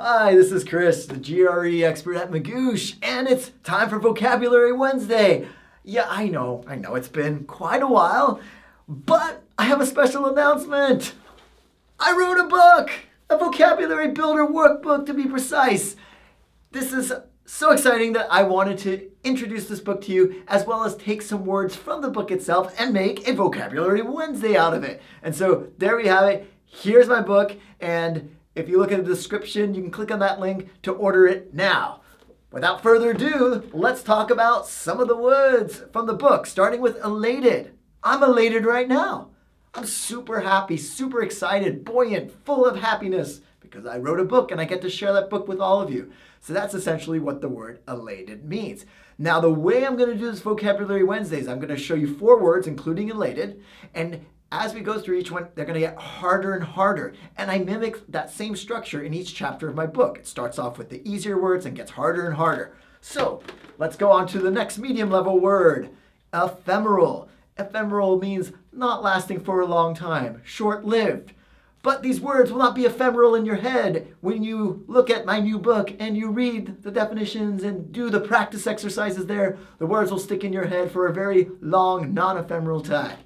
Hi, this is Chris, the GRE expert at Magoosh, and it's time for Vocabulary Wednesday. Yeah, I know, I know, it's been quite a while, but I have a special announcement. I wrote a book, a vocabulary builder workbook to be precise. This is so exciting that I wanted to introduce this book to you as well as take some words from the book itself and make a Vocabulary Wednesday out of it. And so there we have it. Here's my book, and if you look at the description, you can click on that link to order it now. Without further ado, let's talk about some of the words from the book, starting with elated. I'm elated right now. I'm super happy, super excited, buoyant, full of happiness because I wrote a book and I get to share that book with all of you. So that's essentially what the word elated means. Now, the way I'm going to do this Vocabulary Wednesdays, I'm going to show you four words, including elated, and as we go through each one, they're going to get harder and harder. And I mimic that same structure in each chapter of my book. It starts off with the easier words and gets harder and harder. So let's go on to the next medium level word ephemeral. Ephemeral means not lasting for a long time, short lived. But these words will not be ephemeral in your head when you look at my new book and you read the definitions and do the practice exercises there. The words will stick in your head for a very long, non ephemeral time.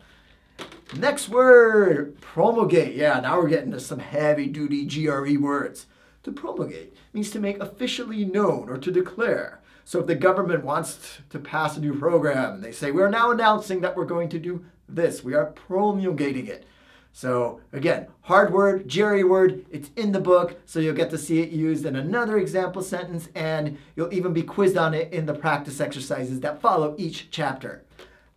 Next word, promulgate. Yeah, now we're getting to some heavy duty GRE words. To promulgate means to make officially known or to declare. So if the government wants to pass a new program, they say, we're now announcing that we're going to do this. We are promulgating it. So again, hard word, GRE word, it's in the book, so you'll get to see it used in another example sentence, and you'll even be quizzed on it in the practice exercises that follow each chapter.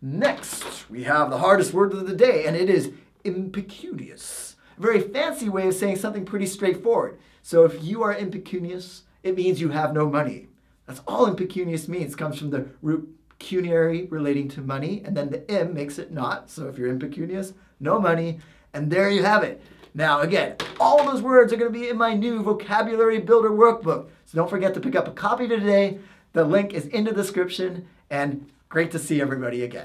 Next, we have the hardest word of the day, and it is impecunious. A very fancy way of saying something pretty straightforward. So if you are impecunious, it means you have no money. That's all impecunious means. It comes from the root pecuniary relating to money, and then the im makes it not. So if you're impecunious, no money. And there you have it. Now, again, all those words are going to be in my new Vocabulary Builder Workbook. So don't forget to pick up a copy today. The link is in the description. And great to see everybody again.